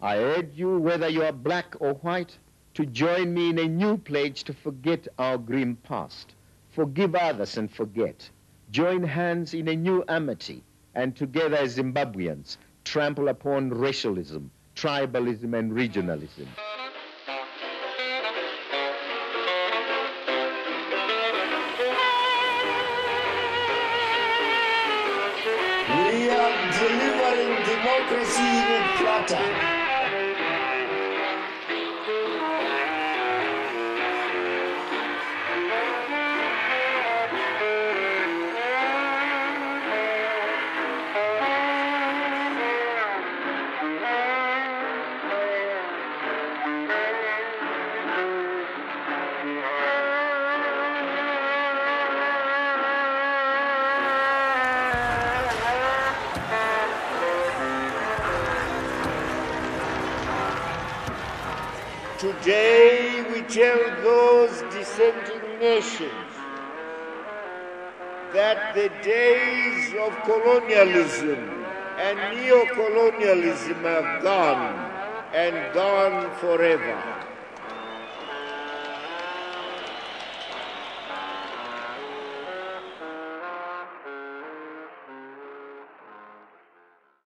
I urge you, whether you are black or white, to join me in a new pledge to forget our grim past, forgive others and forget, join hands in a new amity, and together as Zimbabweans trample upon racialism, tribalism, and regionalism. We are delivering democracy in platter. Today we tell those dissenting nations that the days of colonialism and neo-colonialism are gone and gone forever.